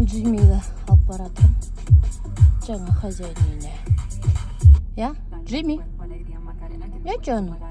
Джиммиді алып бара жаңа хозяин үйіне иә джимми. Иә жаным